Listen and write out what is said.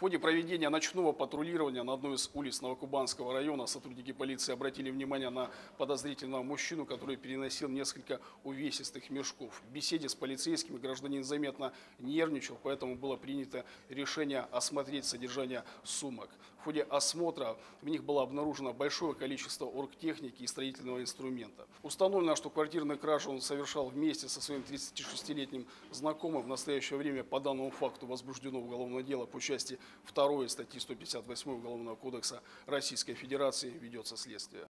В ходе проведения ночного патрулирования на одной из улиц Новокубанского района сотрудники полиции обратили внимание на подозрительного мужчину, который переносил несколько увесистых мешков. В беседе с полицейскими гражданин заметно нервничал, поэтому было принято решение осмотреть содержание сумок. В ходе осмотра в них было обнаружено большое количество оргтехники и строительного инструмента. Установлено, что квартирный кражу он совершал вместе со своим 36-летним знакомым. В настоящее время по данному факту возбуждено уголовное дело по части 2 статьи 158 Уголовного кодекса Российской Федерации ведется следствие.